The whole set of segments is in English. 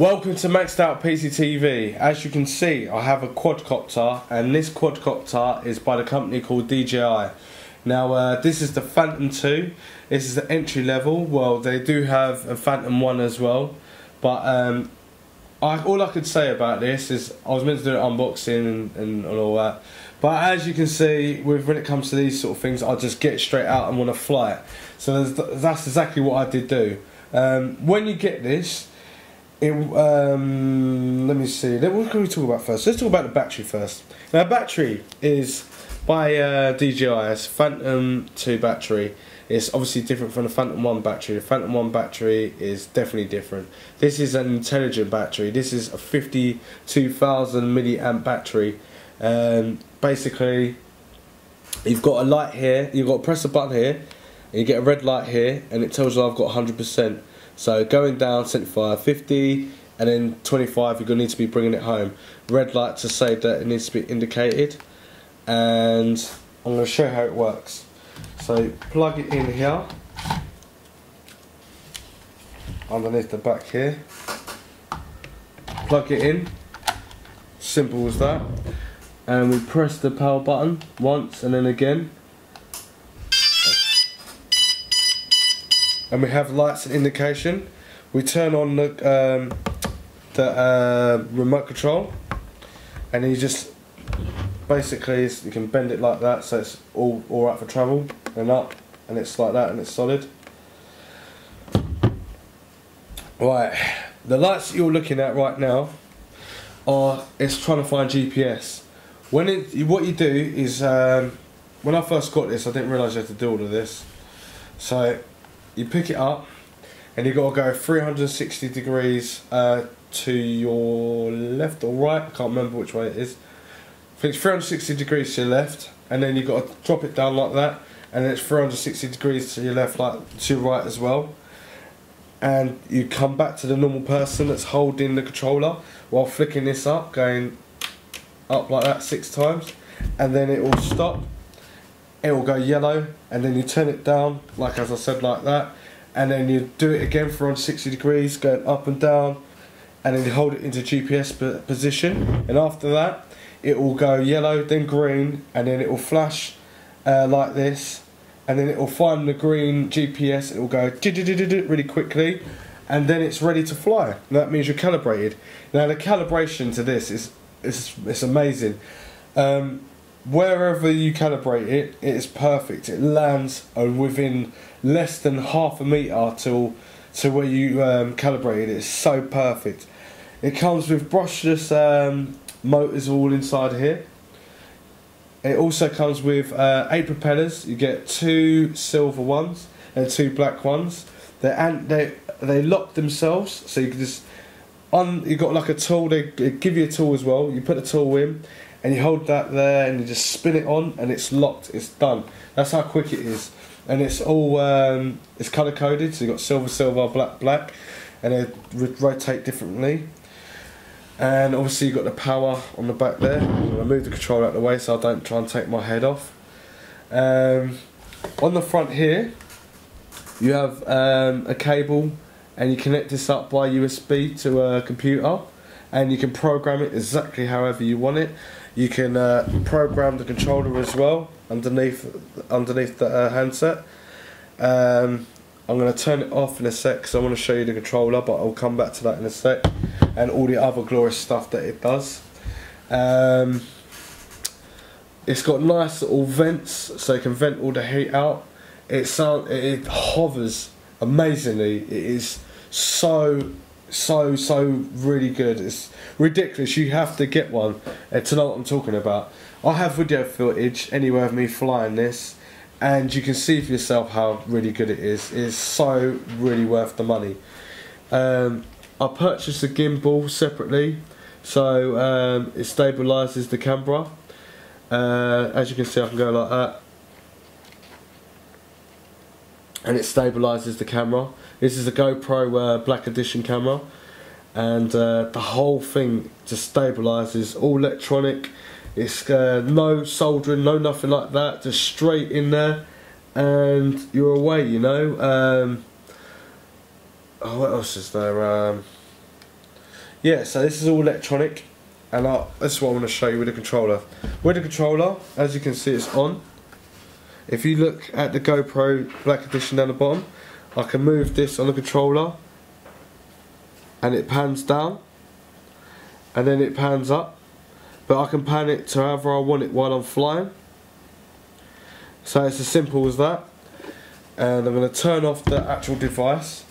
Welcome to Maxed Out PCTV. As you can see, I have a quadcopter, and this quadcopter is by the company called DJI. Now, uh, this is the Phantom 2. This is the entry level. Well, they do have a Phantom 1 as well, but um, I, all I could say about this is I was meant to do an unboxing and, and, all that. But as you can see, with when it comes to these sort of things, I just get straight out and want to fly it. So that's exactly what I did do. Um, when you get this, it, um, let me see. What can we talk about first? Let's talk about the battery first. Now, battery is by uh, DJI. It's Phantom 2 battery. It's obviously different from the Phantom 1 battery. The Phantom 1 battery is definitely different. This is an intelligent battery. This is a 52,000 milliamp battery. Um, basically, you've got a light here. You've got to press a button here. And you get a red light here, and it tells you I've got 100%. So going down 75, 50, and then 25, you're going to need to be bringing it home. Red light to say that it needs to be indicated. And I'm going to show you how it works. So plug it in here, underneath the back here. Plug it in, simple as that. And we press the power button once and then again. And we have lights and indication. We turn on the um, the uh, remote control, and you just basically you can bend it like that, so it's all all right for travel and up, and it's like that, and it's solid. Right, the lights you're looking at right now are it's trying to find GPS. When it what you do is um, when I first got this, I didn't realise you had to do all of this. So you pick it up and you've got to go 360 degrees uh, to your left or right, I can't remember which way it is. I think it's 360 degrees to your left and then you've got to drop it down like that and it's 360 degrees to your left like to your right as well. And you come back to the normal person that's holding the controller while flicking this up going up like that six times and then it will stop it will go yellow and then you turn it down like as I said like that. And then you do it again for on 60 degrees going up and down. And then you hold it into GPS position. And after that it will go yellow then green and then it will flash uh, like this. And then it will find the green GPS it will go really quickly. And then it's ready to fly. And that means you're calibrated. Now the calibration to this is it's, it's amazing. Um, wherever you calibrate it, it is perfect. It lands within less than half a meter to to where you um, calibrate it. It's so perfect. It comes with brushless um, motors all inside here. It also comes with uh, eight propellers. You get two silver ones and two black ones. They and they they lock themselves, so you can just on. You got like a tool. They, they give you a tool as well. You put the tool in, and you hold that there and you just spin it on and it's locked. It's done. That's how quick it is. And it's all um, it's color coded. So you've got silver silver black black. And they rotate differently. And obviously you've got the power on the back there. To move the controller out of the way so I don't try and take my head off. Um, on the front here you have um, a cable and you connect this up by USB to a computer. And you can program it exactly however you want it you can uh, program the controller as well underneath underneath the uh, handset. Um, I'm going to turn it off in a sec because I want to show you the controller, but I'll come back to that in a sec, and all the other glorious stuff that it does. Um, it's got nice little vents, so you can vent all the heat out. It sound it hovers amazingly. It is so so so really good. It's ridiculous. You have to get one uh, to know what I'm talking about. I have video footage anywhere of me flying this, and you can see for yourself how really good it is. It's so really worth the money. Um, I purchased a gimbal separately, so um, it stabilises the camera. Uh, as you can see, I can go like that and it stabilizes the camera. This is a GoPro uh, Black Edition camera, and uh, the whole thing just stabilizes. All electronic. It's uh, no soldering, no nothing like that. Just straight in there, and you're away. You know. Um, oh, what else is there? Um, Yeah, so this is all electronic, and I, this is what I want to show you with the controller. With the controller, as you can see, it's on. If you look at the GoPro Black Edition down the bottom, I can move this on the controller, and it pans down, and then it pans up, but I can pan it to however I want it while I'm flying. So it's as simple as that. And I'm going to turn off the actual device.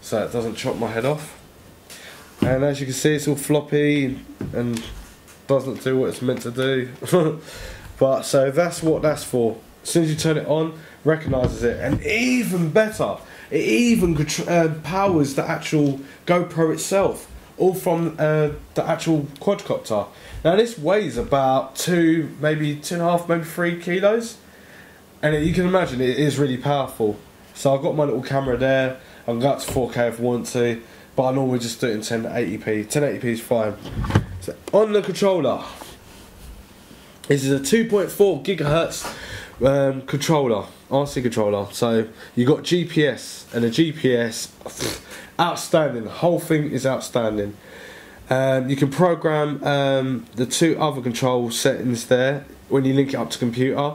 So it doesn't chop my head off. And as you can see it's all floppy and doesn't do what it's meant to do. but so that's what that's for. As soon as you turn it on, recognises it. And even better, it even uh, powers the actual GoPro itself. All from uh, the actual quadcopter. Now this weighs about two, maybe two and a half, maybe three kilos, and it, you can imagine it is really powerful. So I've got my little camera there. I can go up to 4K if I want to, but I normally just do it in 1080p. 1080p is fine. So on the controller, this is a 2.4 gigahertz um, controller, RC controller. So you got GPS and a GPS, outstanding. The whole thing is outstanding. Um, you can program um, the two other control settings there when you link it up to computer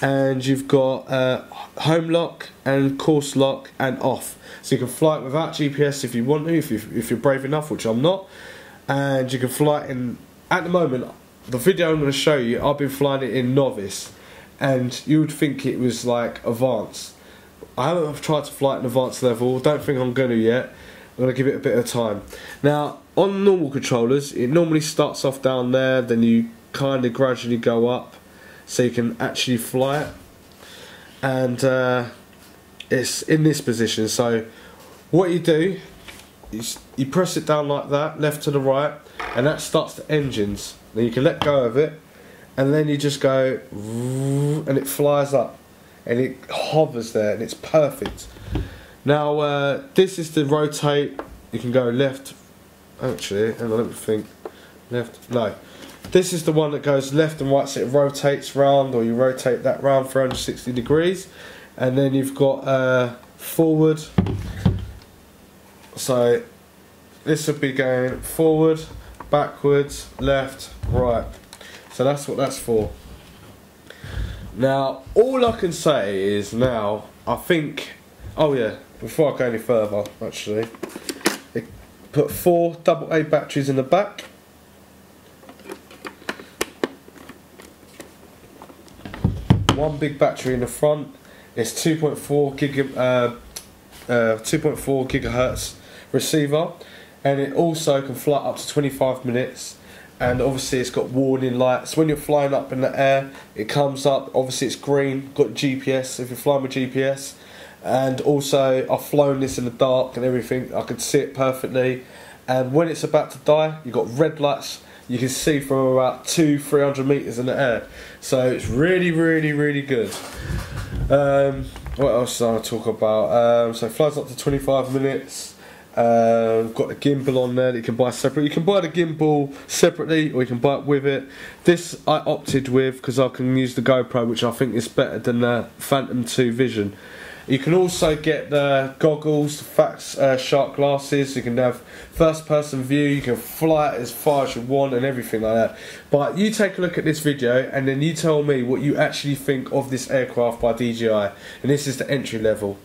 and you've got uh, home lock and course lock and off so you can fly it without GPS if you want to if, you, if you're brave enough which I'm not and you can fly it in at the moment the video I'm going to show you I've been flying it in novice. And you would think it was like advanced. I haven't tried to fly it in advanced level. Don't think I'm going to yet. I'm going to give it a bit of time. Now on normal controllers, it normally starts off down there, then you kind of gradually go up so you can actually fly it. And uh, it's in this position. So what you do you press it down like that, left to the right, and that starts the engines. Then you can let go of it, and then you just go, and it flies up, and it hovers there, and it's perfect. Now uh, this is to rotate. You can go left, actually, on, let me think. Left, no. This is the one that goes left and right, so it rotates round, or you rotate that round 360 degrees. And then you've got uh, forward. So this would be going forward, backwards, left, right. So that's what that's for. Now, all I can say is now, I think, oh yeah, before I go any further, actually, Put four double A batteries in the back. One big battery in the front. It's 2.4 giga, uh, uh, 2.4 gigahertz receiver, and it also can fly up to 25 minutes. And obviously, it's got warning lights. When you're flying up in the air, it comes up. Obviously, it's green. Got GPS. If you're flying with GPS, and also I've flown this in the dark and everything I can see it perfectly and when it's about to die you've got red lights you can see from about two 300 meters in the air so it's really really really good um, what else do I talk about um, so it flies up to 25 minutes uh, got a gimbal on there that you can buy separate. You can buy the gimbal separately or you can buy it with it. This I opted with because I can use the GoPro which I think is better than the Phantom 2 Vision. You can also get the goggles, the fat uh, shark glasses. You can have first person view. You can fly it as far as you want and everything like that. But you take a look at this video and then you tell me what you actually think of this aircraft by DJI. And this is the entry level.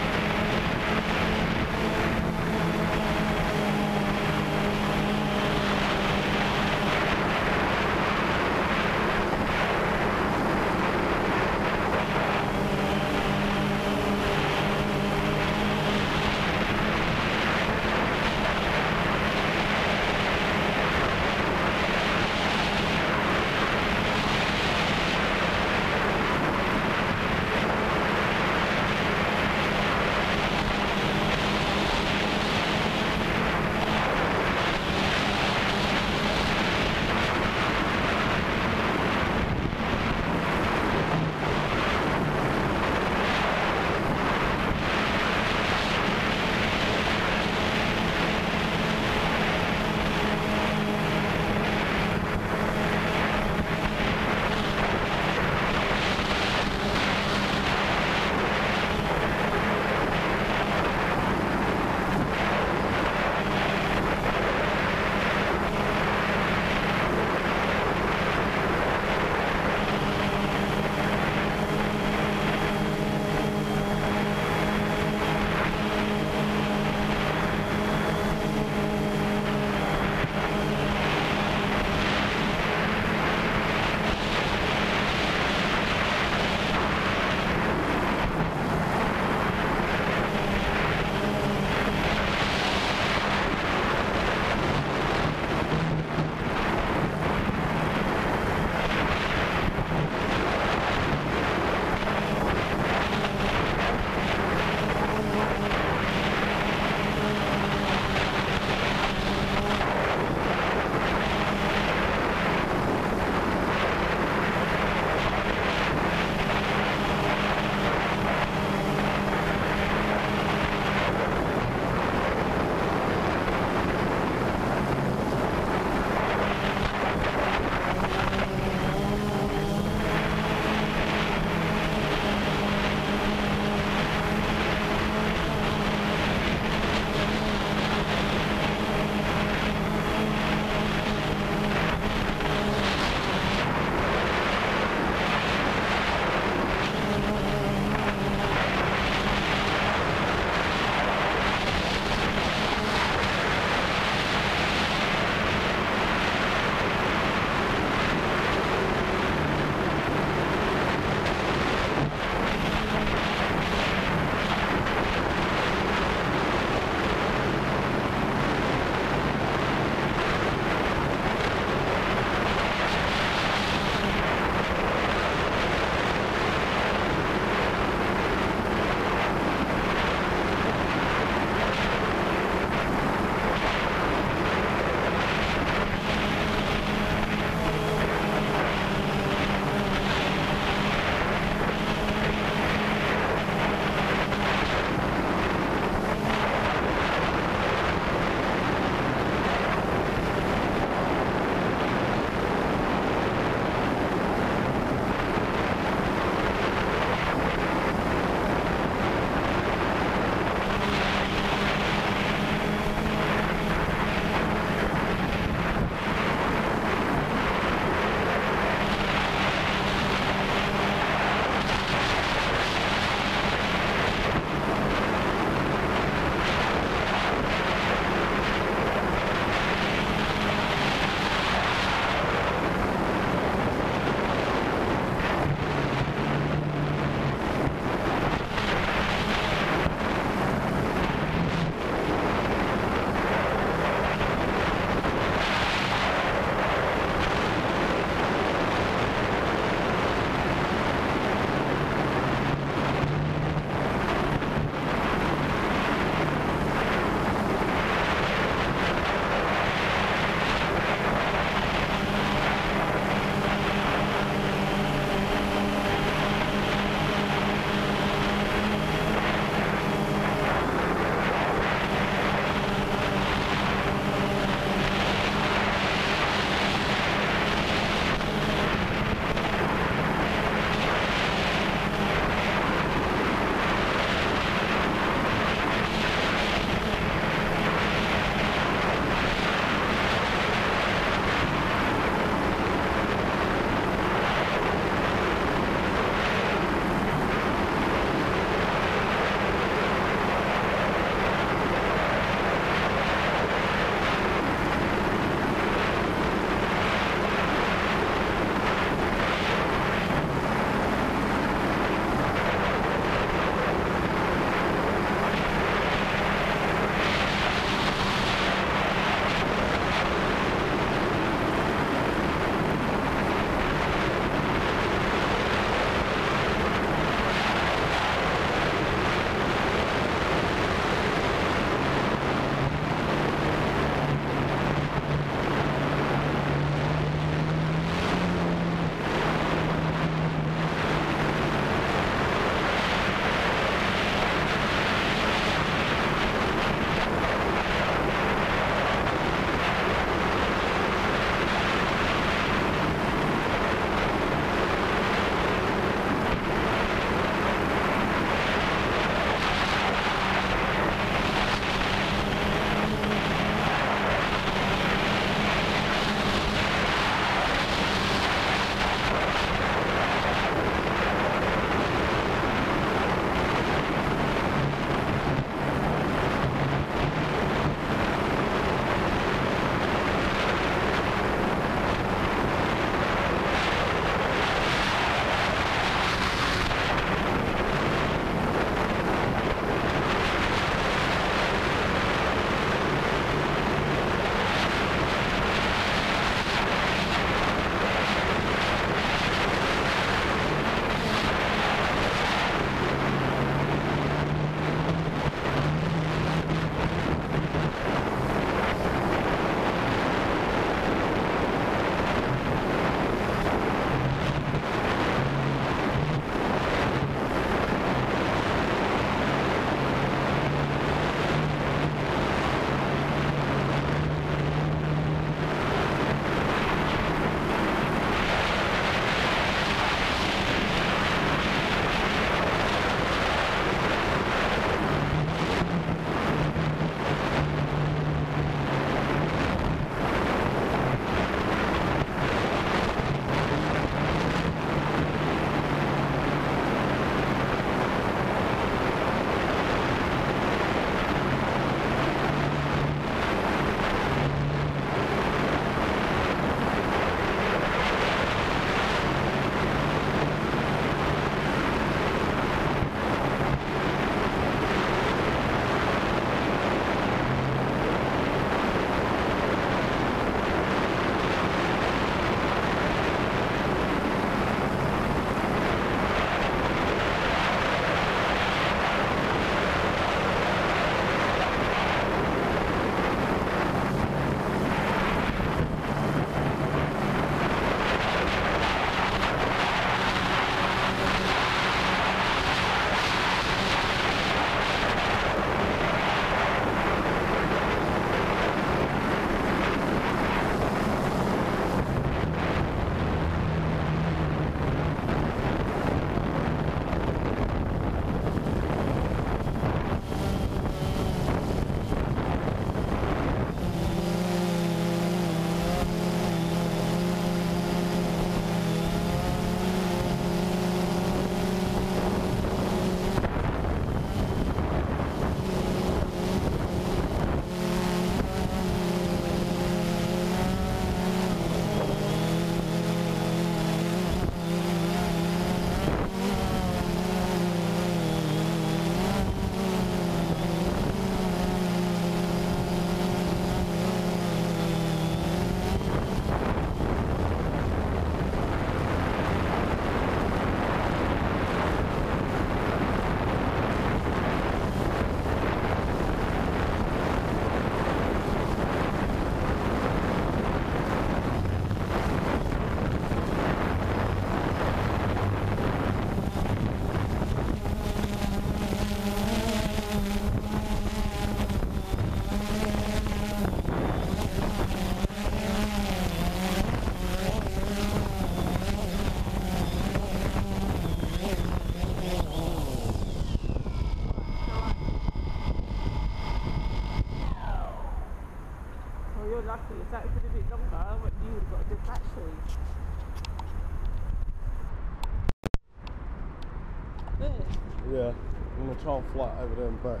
I'm gonna try and fly over there and back.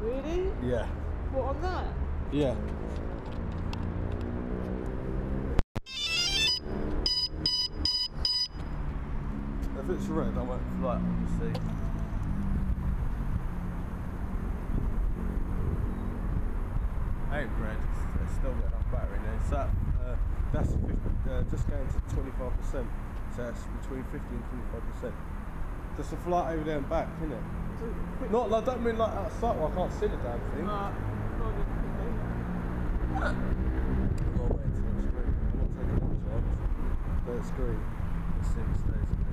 Really? Yeah. What on that? Yeah. If it's red, I won't fly, obviously. Ain't red, it's, it's still got enough battery in there. So uh, that's 50, uh, just going to 25%. So that's between 50 and 25%. Just a flight over there and back, isn't it? So, quick. Not like, don't mean like outside where I can't see the damn thing. Not a quick thing. Wait, it's not screen. I'm not taking that chance. But it's green. Let's see if it stays green.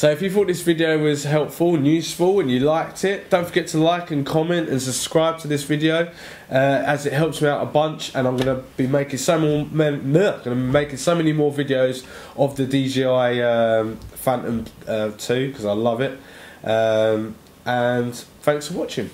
So if you thought this video was helpful and useful and you liked it, don't forget to like and comment and subscribe to this video uh, as it helps me out a bunch and I'm going to be making so more to be making so many more videos of the DJI um, Phantom uh, 2 because I love it. Um, and thanks for watching.